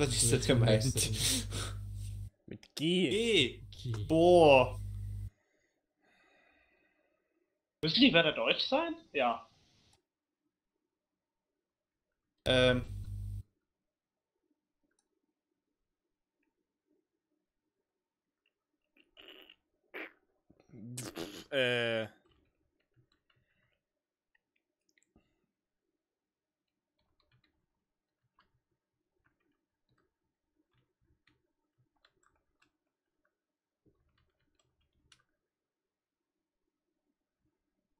Was ist das gemeint? Mit G. Okay. Boah. Müssen die Wörter deutsch sein? Ja. Ähm. Äh.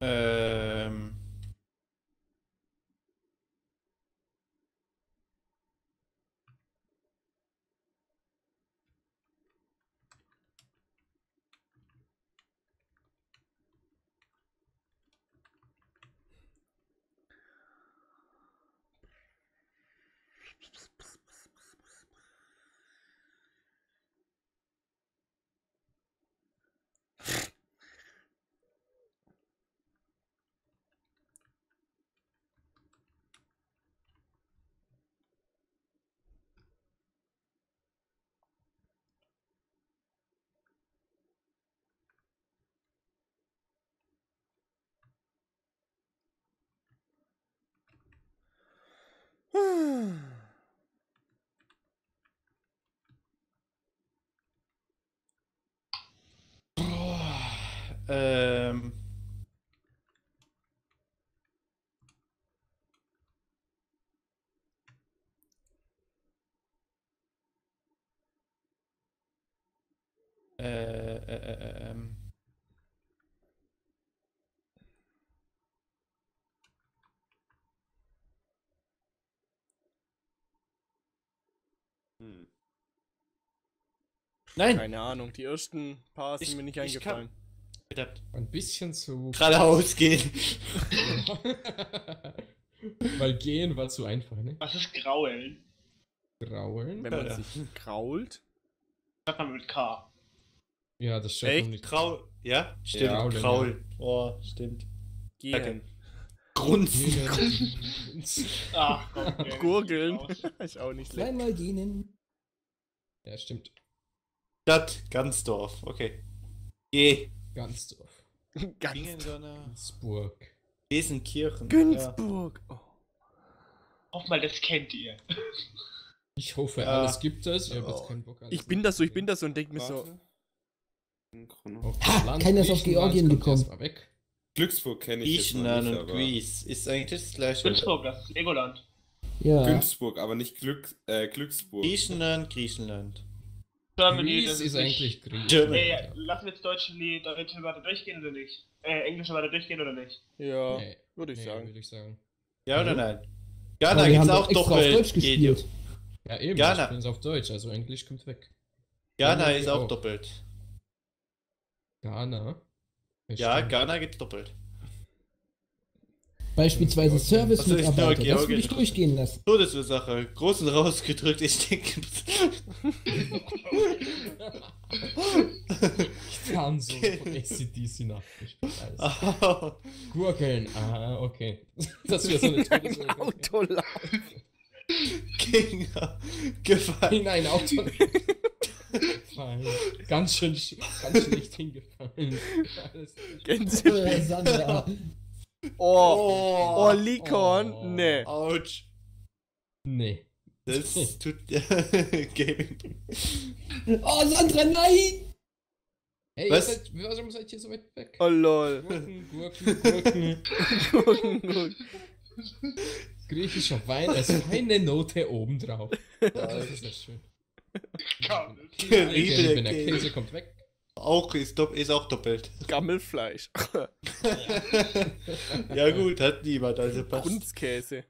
Ähm. Ähm. Äh, äh, äh, ähm. Hm. Nein! Keine Ahnung, die ersten paar sind Ich- mir nicht ich eingefallen. Ein bisschen zu. Geradeaus gehen. Weil gehen war zu einfach, ne? Was ist Graueln? Graulen. Wenn man Ja. sich krault. Sagt man mit K. Ja, das schreibt Echt? Kraul. Ja, stimmt. Ja, Kraulen, Kraul. Oh, stimmt. Gehen. Danke. Grunzen. Ach ey. Gurgeln. Ist auch nicht schlecht. Zweimal gehen. Ja, stimmt. Stadt, Gansdorf. Okay. G. Gansdorf. Gansburg. Besenkirchen. Günzburg. Oh. Hoff mal, das kennt ihr. Ich hoffe, Ja. alles gibt es. Ich Oh. jetzt keinen Bock. alles Ich bin da so, ich bin da so und denk mir so. Ha, das Land keiner ist auf Georgien gekommen. Glücksburg kenne ich Griechenland nicht, und aber Greece. Ist eigentlich das gleiche. Günzburg, das ist Legoland. Ja. Günzburg, aber nicht Glück, äh, Glücksburg. Griechenland, Griechenland. Germany, Greece das ist eigentlich Griechen. Germany. Ey, lassen wir jetzt deutsche, Lied- deutsche Wörter durchgehen oder nicht? Äh, englische Wörter durchgehen oder nicht? Ja, Nee, würde ich nee, sagen. Würde ich sagen. Ja oder Mhm. nein? Ghana gibt's haben auch extra auf doppelt. Deutsch gespielt. Ja, eben. Ghana. Ich bin es auf Deutsch, also Englisch kommt weg. Ghana Ghana ist auch auch. doppelt. Ghana. Ja. Ghana gibt's doppelt. Beispielsweise Service-Mitarbeiter. Das würde ich durchgehen lassen. Todesursache. Großen rausgedrückt. Ich denke. Ich kann so von ACDC nachgespielt. Alles. Gurgeln. Ah, okay. Das wäre so eine tolle Ein Autolauf. Kinder. Gefallen. In ein Auto. Gefallen. Ganz schön sch ganz schlecht hingefallen. Alles. Äh, Gänseblick. Sandra. Oh. Oh, Likon. Oh. Nee. Autsch. Nee. Das tut. Gaming. Oh, Sandra, nein! Hey, Was? Seid, warum seid ihr so weit weg? Oh lol. Gurken, Gurken, Gurken. Gurken, Gurken. Griechischer Wein als feine Note obendrauf. Das ist ja schön. Kaum. Der Riebe der Riebener Käse. Käse kommt weg. Auch ist, dopp ist auch doppelt. Gammelfleisch. Ja gut, hat niemand, also passt. Kunstkäse.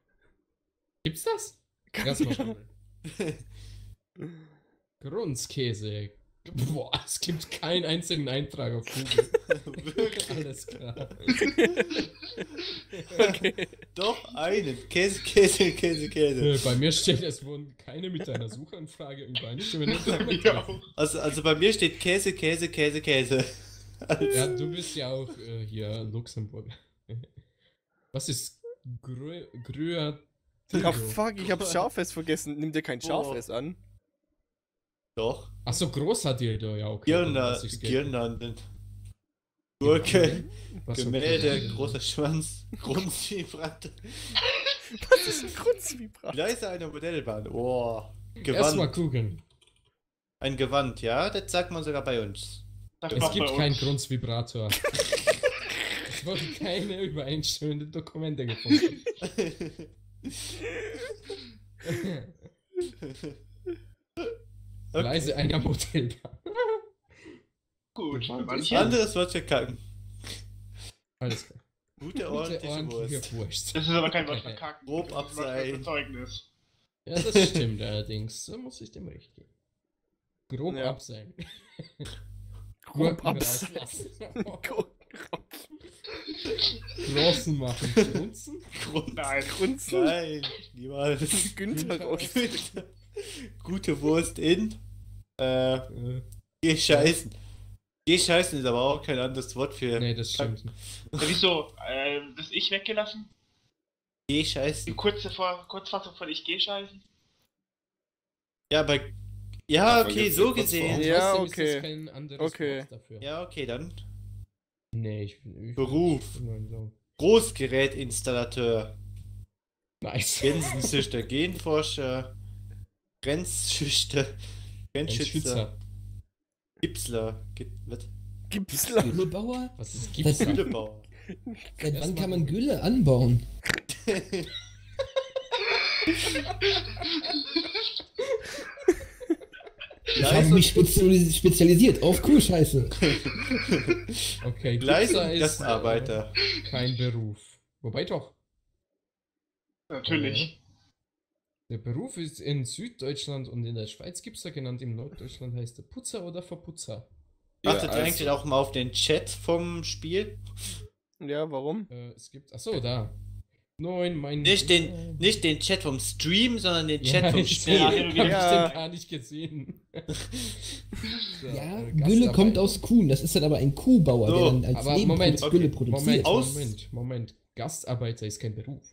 Gibt's das? Erstmal schummeln. Grunzkäse. Boah, es gibt keinen einzigen Eintrag auf Google. Wirklich? Alles klar. Okay. Doch einen. Käse, Käse, Käse, Käse. Äh, Bei mir steht, es wurden keine mit deiner Suchanfrage übereinstimmen. Ja. Also, also bei mir steht Käse, Käse, Käse, Käse. Ja, du bist ja auch äh, hier Luxemburg. Was ist Grö Gröa Ah, fuck, ich hab Scharfes vergessen. Nimm dir kein Boah. Scharfes an. Doch. Achso, groß hat ihr da, ja, okay. Girna. Girnanden. Gurke. Gemälde, großer Schwanz, Grundvibrant. Was ist ein Grundzwiebracht? Gleise einer Modellbahn. Oh. Erstmal Gewand. googeln. Ein Gewand, ja, das sagt man sogar bei uns. Das Es gibt keinen uns. Grundvibrator. es wurden keine übereinstimmenden Dokumente gefunden. Leise einer Modellbahn. Gut, manche. Anderes Wort für kacken. Alles klar. Gute, Gute, ordentliche Wurst. Wurst. Das ist aber kein Wort für Kacken. Grob Das ist ein Wort für abseilen. Zeugnis. Ja, das stimmt allerdings. Da muss ich dem recht geben. Grob Ja. abseilen. Grob abseilen. Großen machen. Grunzen? Grund. Nein. Grunzen. Nein, niemals. Günther raus. Gute Wurst in. Äh, geh scheißen. Geh scheißen ist aber auch kein anderes Wort für. nee, das stimmt. Ja, wieso? Äh, das Ich weggelassen? Geh Die scheißen. kurze Vor Kurzfassung von Ich geh scheißen? Ja, aber. Ja, okay, so gesehen. Ja, okay. das kein anderes Okay. Wort dafür. Ja, okay, dann. Nee, ich, ich Beruf. Ich, so. Großgerätinstallateur. Nice. Gensensüchter, Genforscher. Grenzschüchter. Schützer. Gipsler. Was? Gipsler. Güllebauer? Was ist da? Güllebauer. Seit wann kann man Gülle anbauen? Ich habe Gleis- mich spezialis spezialisiert auf Kuhscheiße. Okay, Gleis- Gipser und ist Gastarbeiter. äh, kein Beruf. Wobei doch. Natürlich. Der Beruf ist in Süddeutschland und in der Schweiz Gipser genannt, im Norddeutschland heißt er Putzer oder Verputzer. Achtet also- eigentlich auch mal auf den Chat vom Spiel? Ja, warum? Äh, es gibt. Achso, da. Neun, mein. Nicht den, nicht den Chat vom Stream, sondern den Chat ja, vom ich, Spiel. hab Ja, ich ja. den gar nicht gesehen. So, Ja, äh, Gülle kommt aus Kuhn. Das ist dann aber ein Kuhbauer, So, der dann als aber Moment, Nebenprodukt Gülle okay, produziert. Moment, Aus- Moment, Moment. Gastarbeiter ist kein Beruf.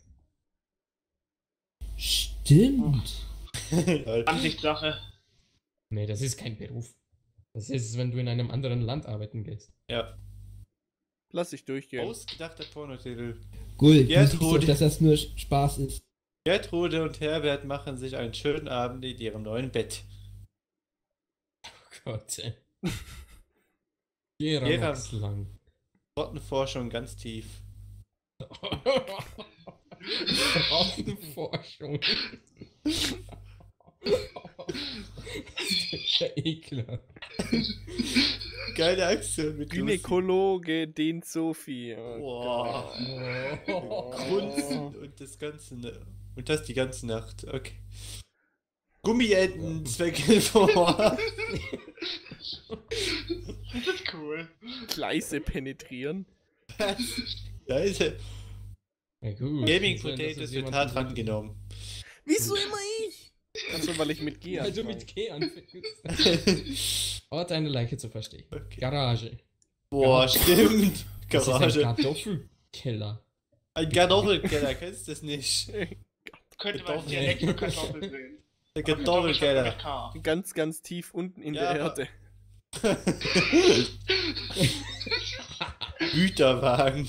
Stimmt. Ansichtssache. Nee, das ist kein Beruf. Das ist, wenn du in einem anderen Land arbeiten gehst. ja. Lass ich durchgehen. Ausgedachter Pornotitel. Gull, du Gertrud. siehst doch, dass das nur Spaß ist. Gertrude und Herbert machen sich einen schönen Abend in ihrem neuen Bett. Oh Gott, ey. Gera Gera- macht's lang. Rottenforschung ganz tief. Forschung. Der Ekler. Geile Aktion mit Gynäkologe den Sophie. Oh, Boah. Oh. Grunzen und das Ganze. ne- Und das die ganze Nacht. Okay. Gummienten Zwecke vor. Das ist cool. Gleise penetrieren. Ist er. Ja. Gaming Potatoes es wird hart rangenommen. Wieso immer ich? Achso, weil ich mit G Weil du anfange. mit G anfängst. Ort eine Leiche zu verstehen. Okay. Garage. Boah, stimmt. Das ist ein Garage. Kartoffelkeller. Ein Kartoffelkeller, kennst du das nicht? Könnte man Kartoffeln. Dialekt von Kartoffeln sehen. Der Kartoffel Kartoffelkeller. Ganz, ganz tief unten in Ja, der Erde. Güterwagen.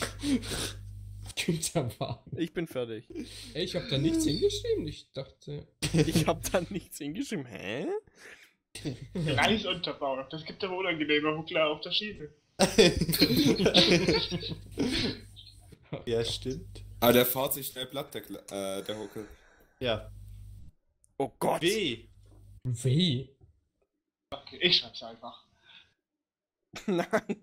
Güterwagen. Ich bin fertig. Ey, ich hab da nichts hingeschrieben. Ich dachte. Ich habe da nichts hingeschrieben. Hä? Gleisunterbau. Das gibt aber unangenehme Huckler auf der Schiene. ja, stimmt. Aber der fährt sich schnell platt, der, äh, der Huckel. Ja. Oh Gott. W. Weh. Okay, ich schreib's einfach. Nein.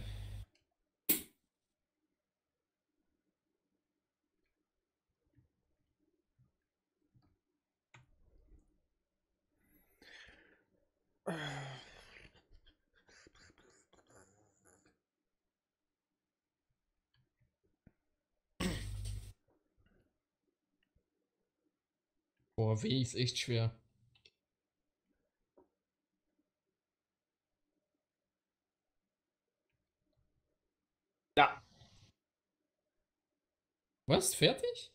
Boah, W ist echt schwer. Ja. Was? Fertig?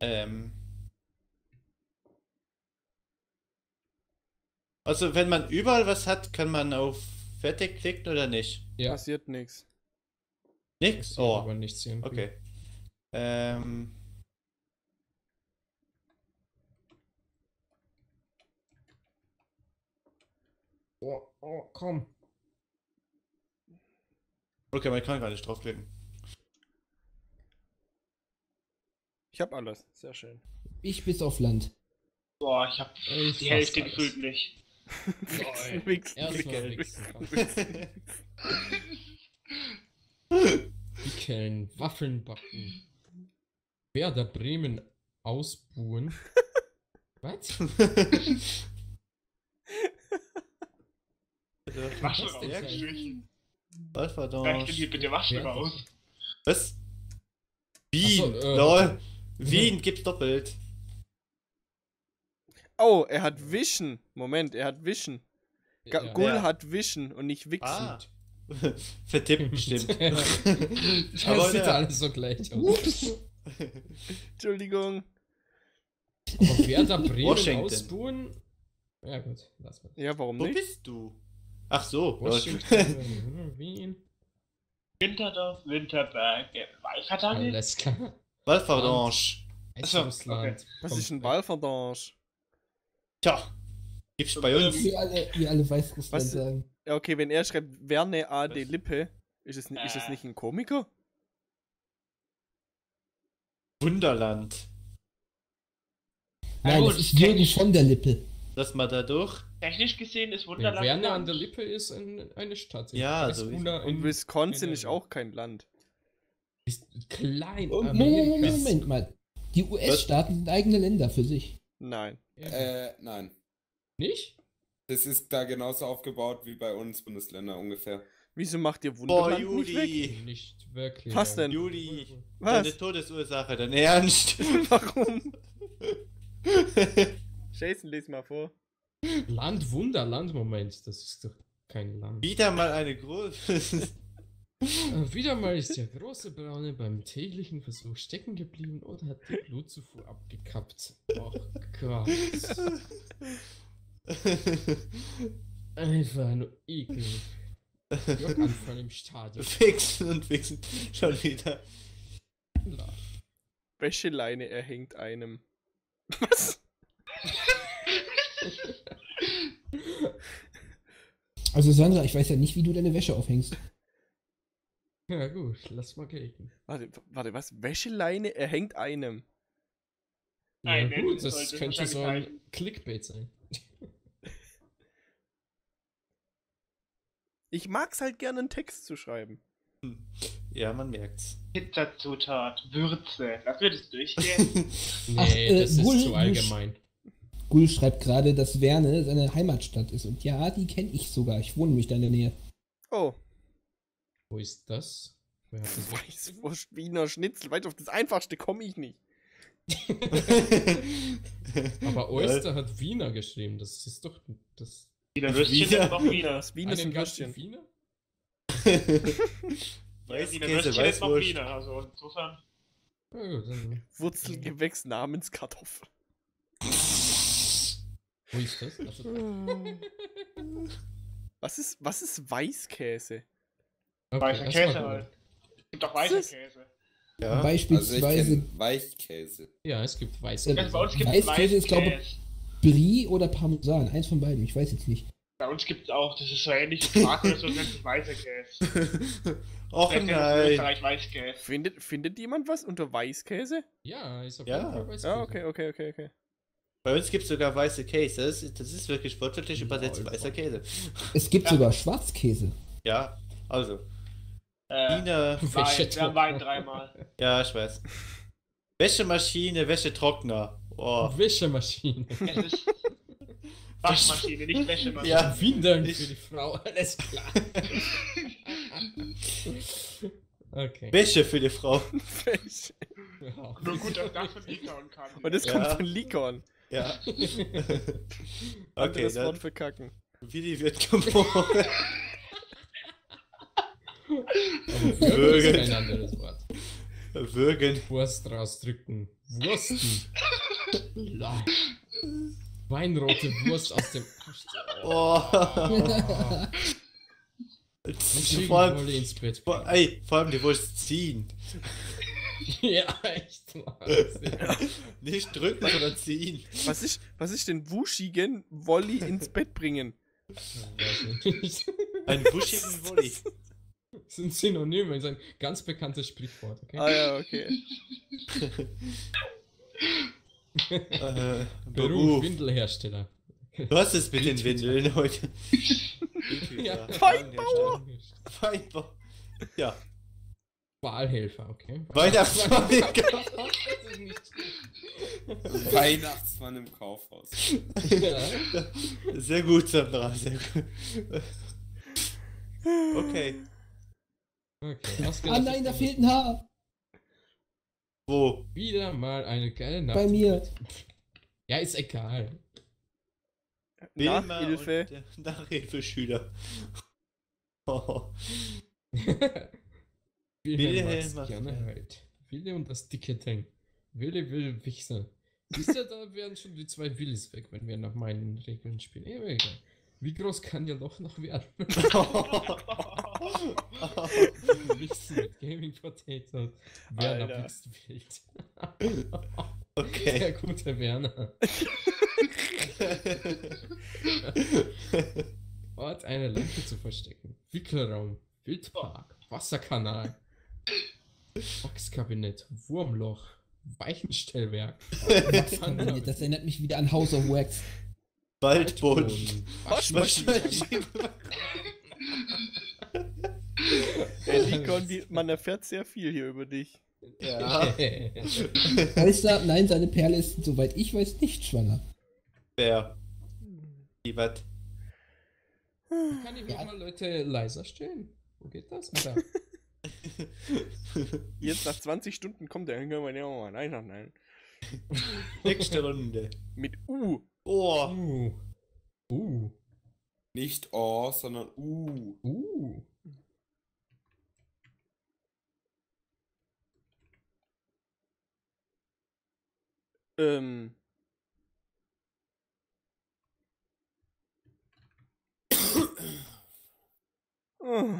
Ähm. Also, wenn man überall was hat, kann man auf Fertig klicken oder nicht? Ja. Passiert nichts. Nix? Oh, aber nichts irgendwie. okay. Ähm. Oh, oh, komm. Okay, man kann gar nicht draufklicken. Ich hab alles. Sehr schön. Ich bis auf Land. Boah, ich hab Ich die Hälfte gefühlt nicht. Erstmal Wickeln, Waffeln backen. Werder Bremen ausbuhen. Was? Waschen Was raus. denn Ja, sein? Strichen. Was Sag verdammt? dir bitte Waschen Wer- raus. Was? Wien, so, äh, lol. Wien gibt's doppelt. Oh, er hat Wischen. Moment, er hat Wischen. Ga Ja. Gull Ja. hat Wischen und nicht Wichsen. Ah. Vertippt bestimmt. Das Aber sieht der- alles so gleich aus. Entschuldigung. Aber Werder Bremen Washington. ausbuhen? Ja gut, lass mal. Ja, warum Wo nicht? bist du? Ach so. Washington, Wien. Winterdorf, Winterberg, Walverdange? Alles klar. Walverdange. Weißrussland. Was ist ein Walverdange? Tja. Gibt's bei uns. Wir alle, wir alle Weißrussland sagen. Ja, okay, wenn er schreibt Werne A.D. Was? Lippe, ist es, ni- ist es Äh. nicht ein Komiker? Wunderland. Nein, das ist Jürgen von der Lippe. Lass mal da durch. Technisch gesehen ist Wunderland. Werne an Land. der Lippe ist ein, eine Stadt. Ja, so Und in- Wisconsin in- ist auch kein Land. ist klein. Oh, Moment, Moment. Moment mal. Die US-Staaten sind eigene Länder für sich. Nein. Ja. Äh, nein. Nicht? Das ist da genauso aufgebaut wie bei uns Bundesländer ungefähr. Wieso macht ihr Boah, Wunderland nicht weg? Juli. Nicht wirklich. Was denn? Juli. Was? Deine Todesursache, dein Ernst. Warum? Jason, les mal vor. Land Wunderland, Moment, das ist doch kein Land. Wieder mal eine große. Äh, wieder mal ist der große Braune beim täglichen Versuch stecken geblieben oder hat die Blutzufuhr abgekappt. Oh Gott. Einfach nur eklig. Joganfall im Stadion. Fixen und fixen. Schon wieder. La. Wäscheleine erhängt einem. Was? Also Sandra, ich weiß ja nicht, wie du deine Wäsche aufhängst. Ja gut, lass mal gelten. Warte, warte, was? Wäscheleine erhängt einem. Ja Nein, gut, das könnte so ein Clickbait sein. Ich mag's halt gerne, einen Text zu schreiben. Ja, man merkt's. Pizzazutat, Würze. Lass mir das durchgehen. Nee, Ach, äh, das ist wohl zu allgemein. Gull schreibt gerade, dass Werne seine Heimatstadt ist. Und ja, die kenne ich sogar. Ich wohne nämlich da in der Nähe. Oh, Wo ist das? Wer hat das Weißwurst, Wiener Schnitzel. Weit auf das Einfachste komme ich nicht. Aber Oyster hat Wiener geschrieben. Das ist doch das. Wiener Würstchen Wiener. ist noch Wiener. Das Wiener ist einen ein ganzen Würstchen. Wiener? Ja, Wiener Weißkäse, Würstchen ist noch. Wiener. Also insofern. Wurzelgewächs namens Kartoffel. wo ist das? Also, Was ist, was ist Weißkäse? okay, Weißer Käse halt. Es gibt auch Was ist- Käse. ja. Also ich Beispielsweise kenne Weichkäse. Ja, es gibt Ja, Weißkäse. Also bei uns gibt es Weißkäse ist, glaube ich, Weißkäse. Brie oder Parmesan. Eins von beiden. Ich weiß jetzt nicht. Bei uns gibt es auch, das ist so ähnlich wie so, nennt sich weißer Käse. Och nein. Österreich Weißkäse. Findet, findet jemand was unter Weißkäse? Ja, ist auf Ja. jeden Fall Weißkäse. Ja, okay, okay, okay, okay. Bei uns gibt's sogar weiße Cases. Das ist wirklich wortwörtlich übersetzt Alter. weißer Käse. Es gibt Ja. sogar Schwarzkäse. Ja, also. Äh, Wiener. Wein, wir haben Wein dreimal. Ja, ich weiß. Wäschemaschine, Wäschetrockner. Oh. Wäschemaschine. Es ist Waschmaschine, nicht Wäschemaschine. Ja. Vielen Dank Ich- für die Frau. Alles klar. Okay. Wäsche für die Frau. Ja. Nur gut, dass das von Likon kam. Und das Ja. kommt von Likon. Ja. okay, Anderes dann Wort für Kacken. Willi wird geboren. Würgen ist kein anderes Wort. Würgen. Wurst rausdrücken. Wursten. Weinrote Wurst aus dem Arsch. Oh. Oh. Vor, allem, ins Bett. vor, ey, vor allem die Wurst ziehen. Ja, echt. Wahnsinn. Nicht drücken, sondern ziehen. Was ist, was ist denn wuschigen Wolli ins Bett bringen? Weiß ich nicht. Ein buschigen Wolli. Das sind Synonyme, das ist ein ganz bekanntes Sprichwort, okay? Ah ja, okay. Äh, Beruf, Beruf. Windelhersteller. Was ist mit den Windeln heute? Ja. Feinbauer. Feinbauer. Ja, Wahlhelfer, okay? Weihnachtsmann. Das ist nicht Weihnachtsmann im Kaufhaus. ja. Sehr gut, Sandra, sehr gut. Okay, Okay, Ah nein, da fehlt ein Haar. Wo? Wieder mal eine geile Nacht. Bei mir. Ja, ist egal. Nachhilfe. und der Nachhilfeschüler. Oh. Wilhelm macht- gerne halt. Wille und das dicke Ding. Wille will Wichser. Siehst du, da wären schon die zwei Willis weg, wenn wir nach meinen Regeln spielen. Egal. Wie groß kann der Loch noch werden? Wichsen mit Gaming Potato. Werner wächst wild. Okay. Der gute Werner. Ort eine Lampe zu verstecken. Wickelraum, Wildpark, Wasserkanal, Boxkabinett, Wurmloch, Weichenstellwerk, Das erinnert mich wieder an House of Wax. Waldboden. Waschmaschine. Ey, Likon, man erfährt sehr viel hier über dich. Ja. Weißt du, nein, seine Perle ist, soweit ich weiß, nicht schwanger. Wer? Die was? Kann ich mich mal Leute leiser stellen? Wo geht das? Alter? Jetzt nach 20 Stunden kommt der Hänger, meine oh, nein, nein, nein. Nächste Runde. Mit U. Oh. Uh. Uh. Nicht oh, sondern uh. Uh. Ähm. Oh.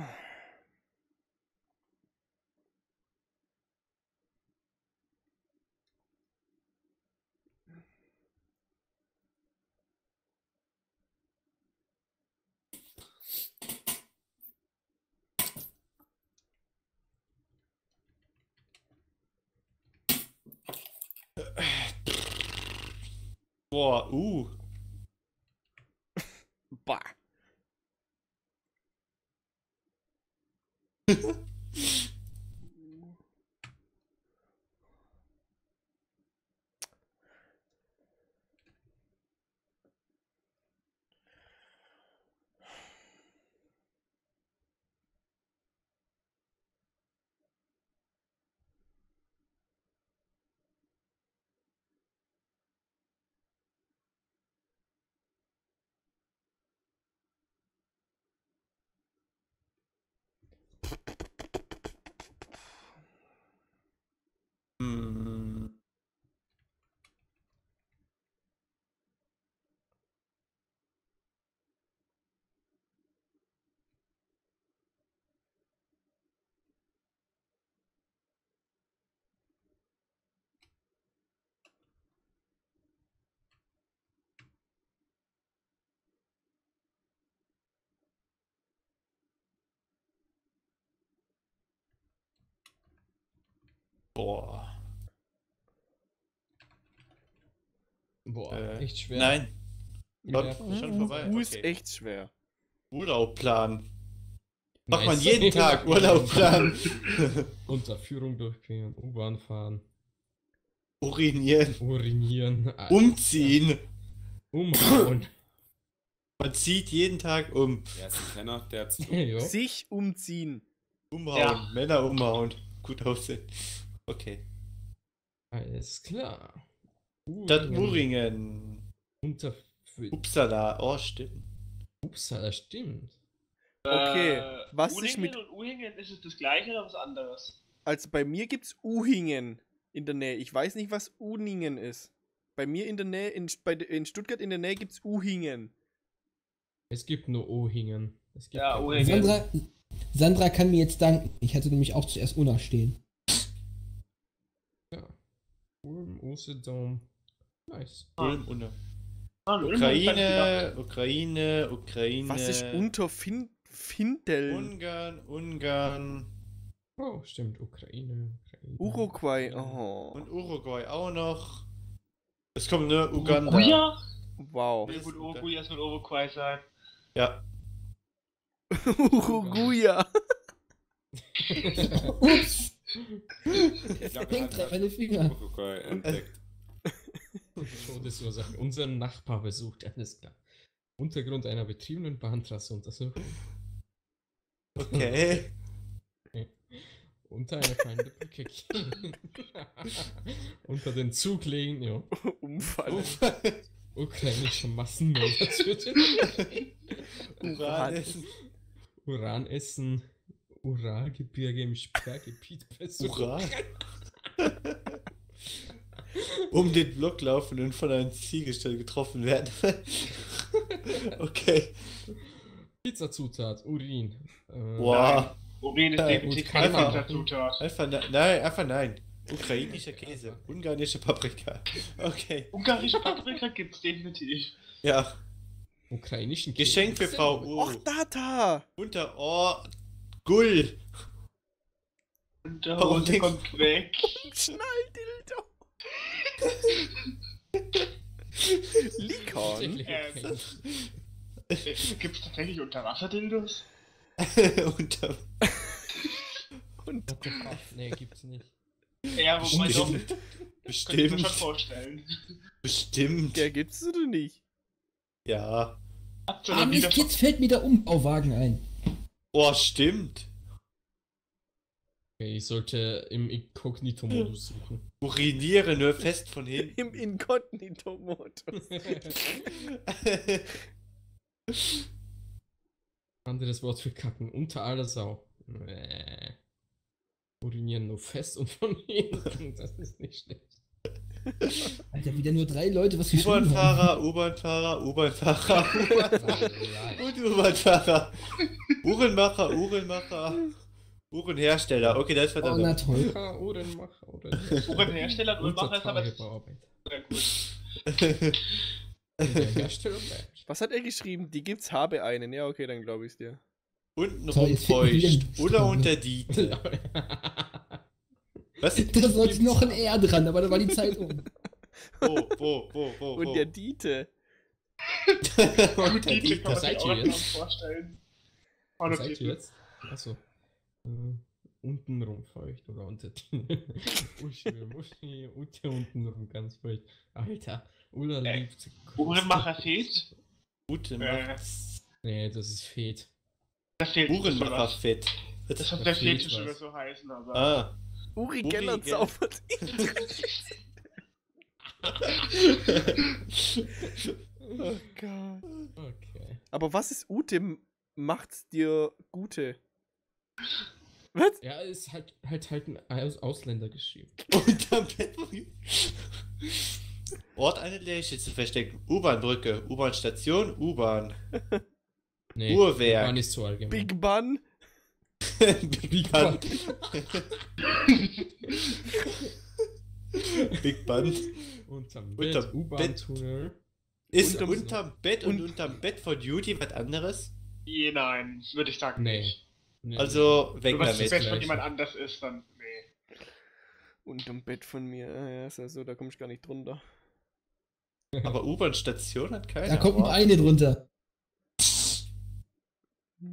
Boah, uh. Hm. Boah. Boah, Äh, echt schwer. Nein, Ja. Schon vorbei. U ist Okay. echt schwer. Urlaubplan. Macht man Nice. jeden Tag Urlaubplan. Unterführung durchgehen, U-Bahn fahren, Urinieren. urinieren, äh, Umziehen. umhauen. Man zieht jeden Tag um. Er ist ein Kenner, der hat's jo. Sich umziehen. Umhauen. Ja. Männer umhauen. Gut aussehen. Okay. Alles klar. Stadt Uringen. Unter Upsala. Oh, stimmt. Upsala, stimmt. Okay, Äh, was ist Uhringen mit- und Uhingen, ist es das gleiche oder was anderes? Also bei mir gibt's Uhingen in der Nähe. Ich weiß nicht, was Uningen ist. Bei mir in der Nähe, in, bei, in Stuttgart in der Nähe gibt's Uhingen. Es gibt nur Ohingen. Es gibt Ja, Ohingen. Sandra, Sandra kann mir jetzt danken. Ich hatte nämlich auch zuerst Unna stehen. Ja. Ulm, Usedom. Nice. Ulm. Ah, Ulm hab ich ganz Ukraine, Ukraine, Ukraine. Was ist unter fin Findeln? Ungarn, Ungarn Oh, stimmt. Ukraine. Ukraine. Uruguay. Oh. und Uruguay auch noch. Es kommt nur Uganda. Ja? Wow. Ja, gut, Uruguay, das wird Uruguay sein. Ja. Uruguay. Ups, Ich hat drauf meine Finger. Uruguay entdeckt. Todesursache. Unseren Nachbar besucht, alles klar. Untergrund einer betriebenen Bahntrasse untersuchen. Okay. Unter eine feinde Brücke gehen. Unter den Zug legen, ja. Umfallen. Ukrainische Massenmörder töten. Uran essen. Uran essen. Uralgebirge im Sperrgebiet besuchen. Uran. um den Block laufen und von einem Zielgestell getroffen werden. okay. Pizzazutat, Urin. Äh, Boah. Urin ist Ja, definitiv keine. Pizzazutat. Einfach ne nein, einfach nein. Ukrainischer Käse. Ungarische Paprika. Okay. Ungarische Paprika gibt's definitiv. Ja. Ukrainischen Käse. Geschenk für Frau Och, Uru. Data. Unter Ohr. Gull. Und der Warum Hose denkst- kommt weg. Schnalldildo. Likon. Ähm, okay. Äh, Gibt's tatsächlich Unterwasserdildos? Unter. Fuck? Nee, gibt's nicht. Ja, wobei doch. Bestimmt. Könnte ich mir schon Bestimmt. vorstellen. Bestimmt. der gibt's oder nicht? Ja. Ah, jetzt fällt mir der Umbauwagen ein. Oh, stimmt. Okay, ich sollte im Inkognito-Modus suchen. Uriniere nur fest von hinten. Im Inkognito-Modus. Anderes Wort für kacken. Unter aller Sau. Urinieren nur fest und von hinten. Das ist nicht schlecht. Alter, wieder nur drei Leute, was geschrieben. U-Bahn-Fahrer, U-Bahn-Fahrer, U-Bahn-Fahrer, U-Bahn- und U-Bahn-Fahrer. Uhrenmacher, Uhrenmacher. Uhrenhersteller. Okay, das ist Oh, na verdammt. toll. Macher, Uhrenmacher Uhrenhersteller und Uhrenmacher ist aber sehr gut. Was hat er geschrieben? Die gibt's, habe einen. Ja, okay, dann glaube ich's dir. Untenrum jetzt fehlt mir wieder feucht. ein Oder unter die. Was? Da sollte noch ein R dran, aber da war die Zeit um. Wo, wo, wo, wo, Und der Diete. Unter Die die. kann man das sich seid auch ihr noch jetzt? vorstellen. Was Oder seid ihr jetzt? Achso. Äh, untenrum feucht oder unter. Uschi, Uschi, unter untenrum ganz feucht. Alter, Ulla Äh, liebt. Uhrenmacher fehlt? Gute Äh, Macht. Nee, das ist Fed. Da fehlt Uhrenmacher fett. Das hat Da der Fetisch oder so heißen, aber. Ah. Uri Uri Geller zaubert. oh Gott. Okay. Aber was ist Ute? M- Macht's dir Gute? Was? Ja, ist halt halt halt ein Aus Ausländer geschrieben. Unterm Bett. Ort eine Leiche zu verstecken. U-Bahn-Brücke, U-Bahn-Station, U-Bahn. Nee, Uhrwerk. War nicht so allgemein. Big Bun? Big Band. Big Band. Unterm Bett, Unterm U-Bahn-Tunnel. Ist Unterm- unterm, Bett und, und- unterm Bett von Judy was anderes? Je, nein, würde ich sagen. Nee. nicht. Nee. Also weg Wenn was das damit. Bett von jemand anders ist, dann. Nee. Unterm Bett von mir. Ah, ja, ist ja so, da komm ich gar nicht drunter. Aber U-Bahn-Station hat keiner. Da kommt ein Boah. Beine drunter.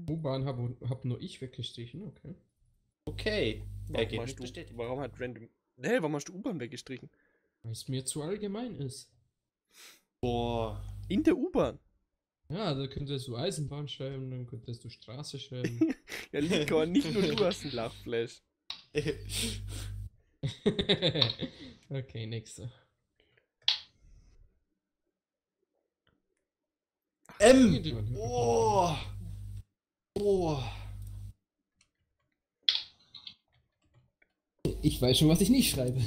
U-Bahn habe hab nur ich weggestrichen, okay. Okay. Warum hast, du, bestätigt. warum hat Random. Hä, warum hast du U-Bahn weggestrichen? Weil es mir zu allgemein ist. Boah. In der U-Bahn. Ja, da könntest du Eisenbahn schreiben, dann könntest du Straße schreiben. Ja, Likor, nicht nur du hast ein Lachflash. okay, nächster. M. Oh. Oh. Ich weiß schon, was ich nicht schreibe.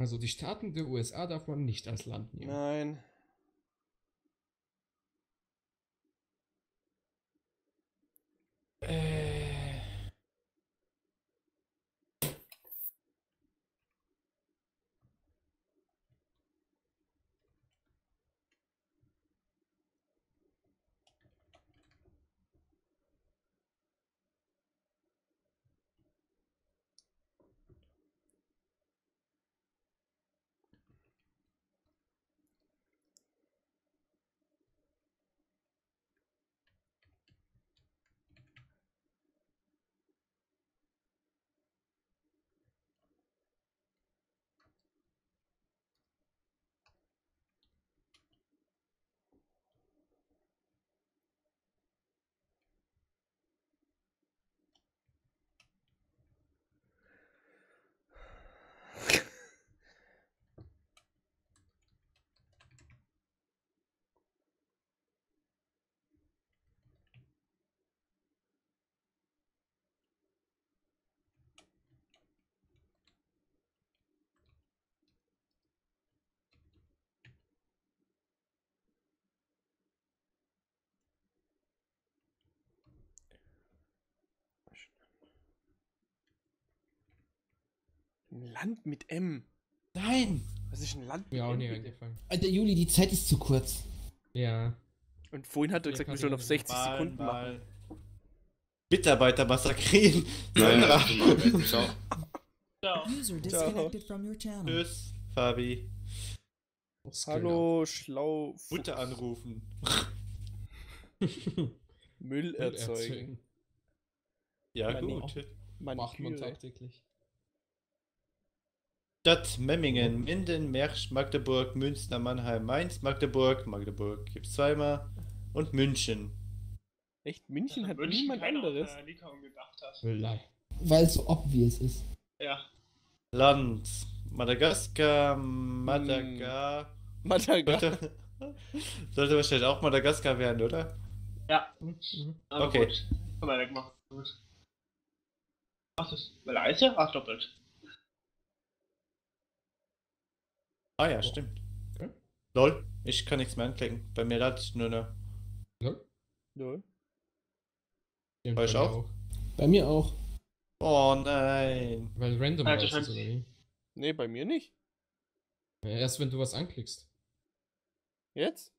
Also die Staaten der USA darf man nicht als Land nehmen. Nein. Ein Land mit M. Nein. Was ist ein Land Mir auch M, nie bitte? eingefallen. Alter Juli, die Zeit ist zu kurz. Ja. Und vorhin hat er Ja, gesagt, wir sollen auf auch 60 Mal, Sekunden machen. mal. Mitarbeiter massakrieren. Naja, ciao. Ciao. User disconnected from your channel. Tschüss, Fabi. Hallo, schlau. Fuchs. Mutter anrufen. Müll erzeugen. Ja, gut. Macht man tagtäglich. Stadt Memmingen, Minden, Mersch, Magdeburg, Münster, Mannheim, Mainz, Magdeburg, Magdeburg gibt's zweimal und München. Echt, München hat München niemand anderes. äh, Litauen gedacht hat. Lei. Weil es so obvious ist. Ja. Land Madagaskar, Madagar. Madagaskar. Sollte, sollte wahrscheinlich auch Madagaskar werden, oder? Ja. Mhm. Aber Okay. gut. Kann man wegmachen. Gut. Ach, das Malaysia? Ach, doppelt. Ah ja, stimmt. Okay. Lol, ich kann nichts mehr anklicken. Bei mir ladet nur noch. Lol. Stimmt Bei euch bei mir auch? Bei mir auch. Oh nein. Weil random Alter, ist, oder wie? Nee, bei mir nicht. Ja, erst wenn du was anklickst. Jetzt?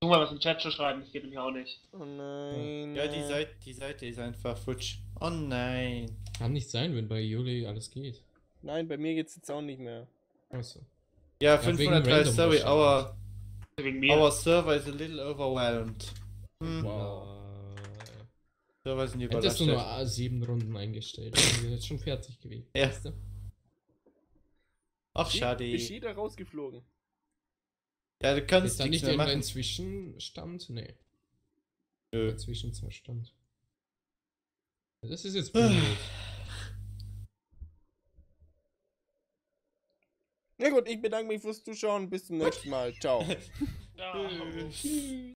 Guck mal, was im Chat schon schreiben, das geht nämlich auch nicht. Oh nein. Ja, die Seite, die Seite ist einfach futsch. Oh nein. Kann nicht sein, wenn bei Juli alles geht. Nein, bei mir geht's jetzt auch nicht mehr. Also. Ja, wegen 530, random sorry, wahrscheinlich. our, our server is a little overwhelmed. Hm. Wow. Server sind Hättest überrascht. du nur sieben Runden eingestellt, dann wäre jetzt schon fertig gewesen. Ja. Weißt du? Ach, schade. Ist jeder rausgeflogen? Ja, du kannst Ist da nicht mehr machen. Zwischenstand? Nee. Nö. Der Zwischenstand. Das ist jetzt blöd. Na gut, ich bedanke mich fürs Zuschauen. Bis zum nächsten Mal. Ciao.